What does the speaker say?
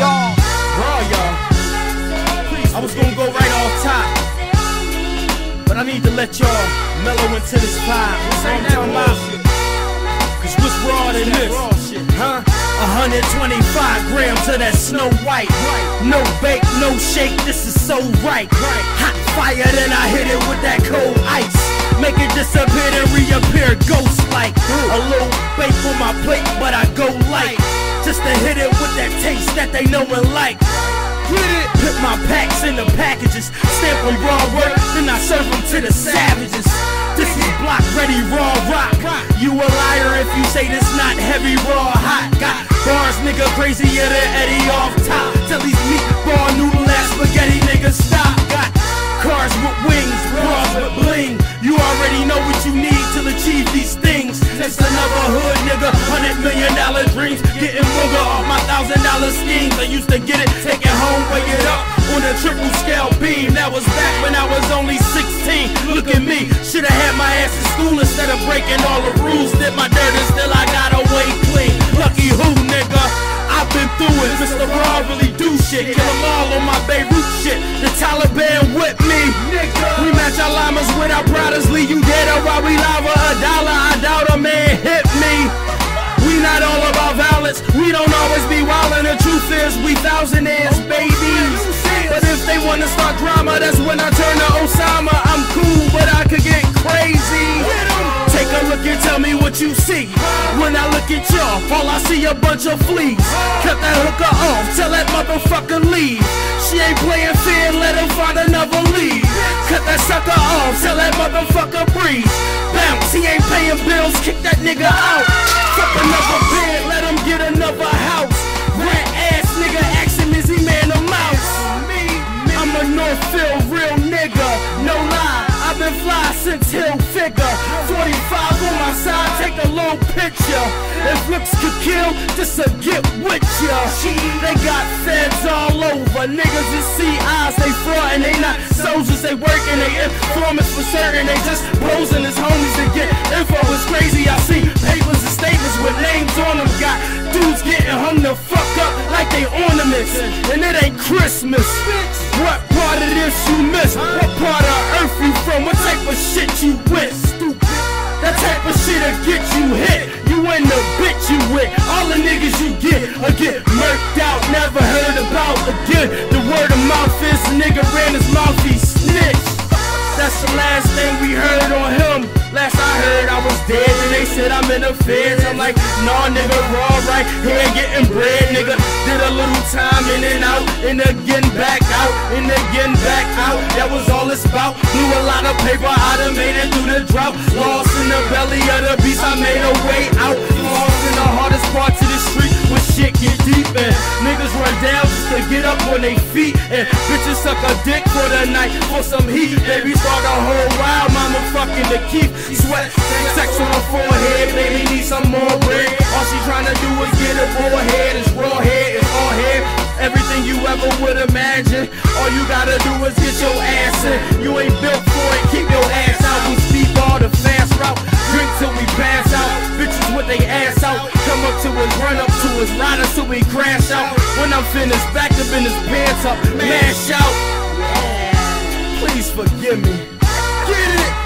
y'all. Raw, y'all. I was gonna go right off top, but I need to let y'all mellow into this vibe. This ain't that about. Cause what's raw than this? Huh? 125 grams of that snow white. No bake, no shake, this is so right. Hot fire, then I hit it with that cold ice. Make it disappear and reappear ghost like. A little bake on my plate, but I go light. Just to hit it with that taste that they know and like. Put my packs in the packages, stamp them raw work, then I serve them to the savages. This is block ready raw rock. You a liar if you say this not heavy raw hot. Got bars, nigga, crazier than Eddie off top. Tell these meatball noodle ass spaghetti niggas stop. Got cars with wings, bras with bling. You already know what you need to achieve these things. It's another hood nigga, Off my thousand dollar schemes. I used to get it, take it home, weigh it up on a triple scale beam. That was back when I was only 16. Look at me, shoulda had my ass in school instead of breaking all the rules. Did my dirt and still I got away clean. Lucky who, nigga? I've been through it. Mr. Raw really do shit. Kill 'em all on my Beirut shit. The Taliban with me. Nigga. We match our llamas with our brothers. Leave you dead or while we lava a dollar. I thousand years babies. But if they wanna start drama, that's when I turn to Osama. I'm cool, but I could get crazy. Take a look and tell me what you see. When I look at y'all, all I see a bunch of fleas. Cut that hooker off, tell that motherfucker leave. She ain't playing fair, let him find another lead. Cut that sucker off, tell that motherfucker breathe. Bounce, he ain't paying bills, kick that nigga out. Fuck another bed, let him get another house. Figure. 45 on my side, take a little picture. If looks could kill, this'll get with ya. They got feds all over. Niggas is CIs, they fraud and they not soldiers, they working, they informants for certain. They just posing as homies to get info. It's crazy, I see papers and statements with names on them. Got dudes getting hung the fuck up like they ornaments. And it ain't Christmas. What part of this you miss? Last thing we heard on him. Last I heard, I was dead, and they said I'm in the feds. I'm like, nah, nigga, raw right. He ain't getting bread, nigga. Did a little time in and out, and again back out, and again back out. That was all it's about. Blew a lot of paper, I done made it through the drought. Lost in the belly of the beast, I made a way out. Lost in the hardest parts shit get deep, and niggas run down just to get up on their feet, and bitches suck a dick for the night for some heat. Baby, start a whole wild mama fucking to keep sweat, sex on her forehead. Baby, need some more bread. All she tryna do is get a forehead. It's raw head, it's all hair. Everything you ever would imagine. All you gotta do is get your ass us till we crash out. When I'm finished, back up in his pants up, mash out. Please forgive me. Get it!